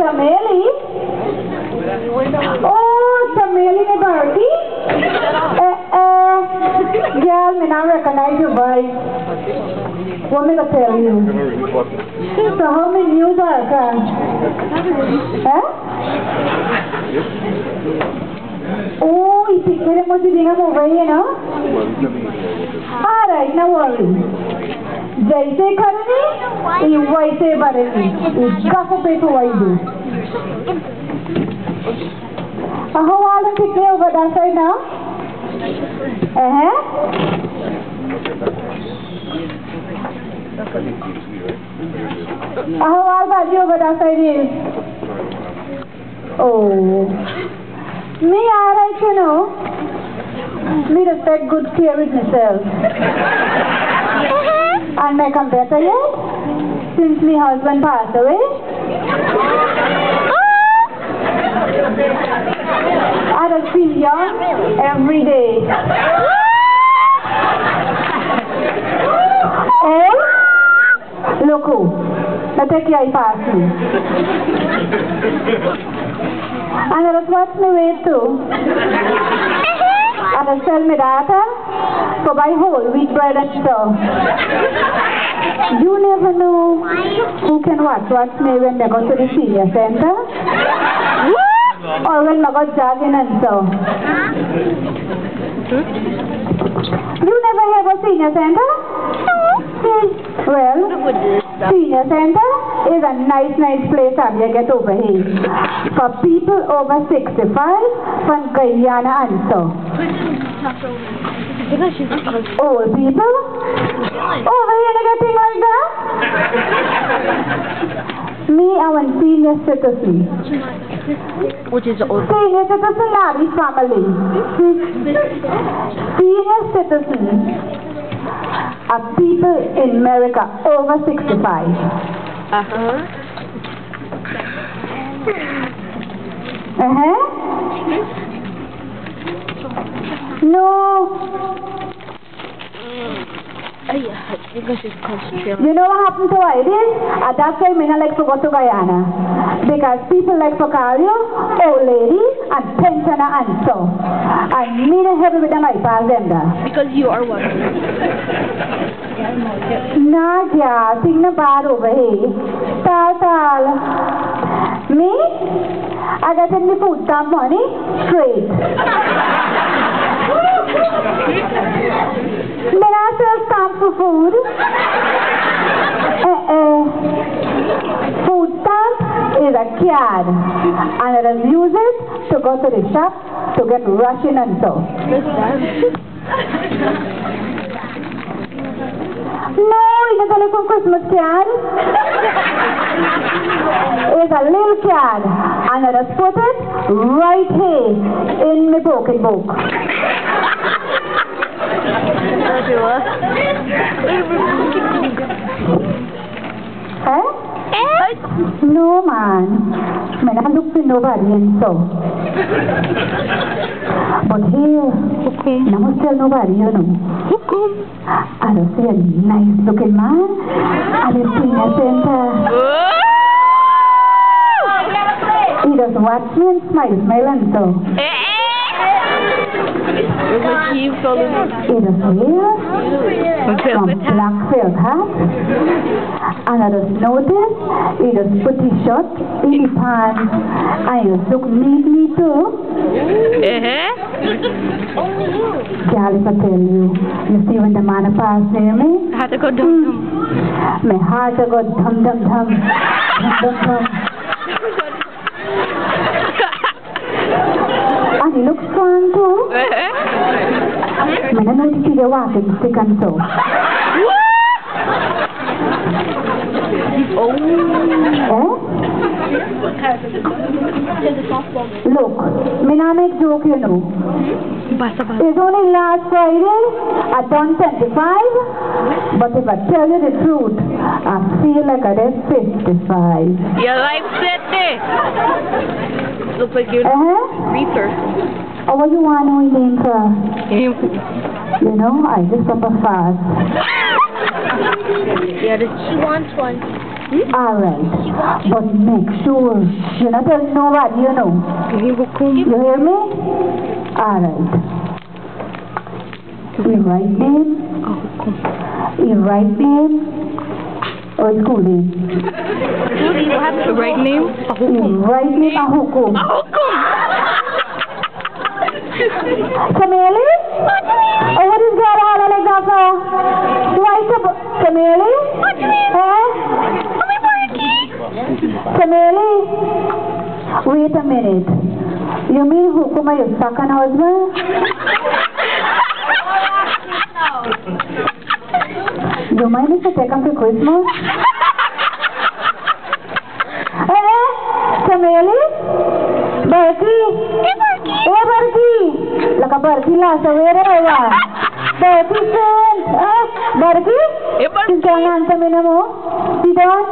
ચમેલી ઓ ચમેલી ને ભરતી ગેલ મે નામ રેકગ્નાઇઝ યુ ભાઈ What did I tell you? So how many news are there? Huh? Uy, si queremos ir a mover, ¿no? All right, no worries. जैसे खरीदी वैसे भरेगी उसका पे पेट वही दू अहो वाले कितने हो बता सही ना? है अहो वाल बाजी हो बता सही नहीं ओ। मैं आ रही थी ना। Me respect good care with myself. And I come better yet? Since my husband passed away? Ah! I just feel young every day. Ah! Oh, look who. Now take your pass me. And I just watch me wait too. And me data for buy whole wheat bread and stuff. You never know who can watch watch me when they go to the senior center. Or when they go jogging and so. You never have a senior center? Well, senior center is a nice, nice place you get over here. For people over 65 from Guyana and so. Old people? Over here getting like that? Me, I'm a senior citizen. Which is old. Senior citizen Larry family. Senior citizens are people in America over 65. Uh-huh. Uh-huh. No. Ay, I think I should concentrate on You know what happened to Iris? Uh, that's why me not like to go to Guyana. Because people like to call you old lady and pensioner and so. And not happy with them I pass them there. Because you are one. Nah, yeah, thing na bad over here. Tal, tal. Me? I got in the food stamp money straight. Sell stamp for food. Eh, eh. Food stamp is a card. And I just use it to go to the shop to get ration and so. No, it's a little Christmas card. It's a little card. And I just put it right here in my pocketbook. Eh? Man. Me not look for nobody and so. But here, okay. I must tell nobody, you know. I just see a nice looking man at the senior center. He just watch me and smile, smile and so. There's a chief calling He just wears some black felt hat. And I just notice he just put his shirt in his pants. And he just look neat, neat too. Uh-huh. Girl, if I tell you, you see when the man pass near me, I had to go dum dum. my heart a go dum dum dum, dum dum dum. And he looks strong too. Man, I know this is a walking stick and so. Oh. Eh? Look, me not make joke, you know. It's only last Friday, I done 25, but if I tell you the truth, I feel like I did 55. Your life set there. Looks like you're Uh-huh. reefer. Oh, what you want to name for? You know, I just up a fast. yeah, she wants one. Alright. But make sure you're not telling nobody, you know. You hear me? Alright. Your right name? Your right name? Oh, or school name? The right name? Your right name ang hukom. Hukom. Oh, what is that all like that? Why is. Wait a minute. You mean hukom are your second husband? You mind if I take him to Christmas? Eh? Bertie? Eh, Bertie? Laka Bertie la sa wera wa. Bertie friend. Eh, Bertie? Eh, Bertie. Sinta nga ang sabi na mo? Sidon?